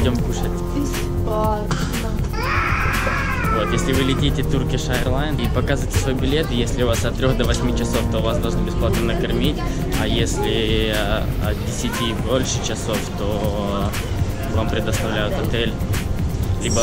идем кушать. Вот, если вы летите Turkish Airlines и показываете свой билет, если у вас от 3 до 8 часов, то вас должны бесплатно накормить, а если э, от 10 и больше часов, то вам предоставляют отель, либо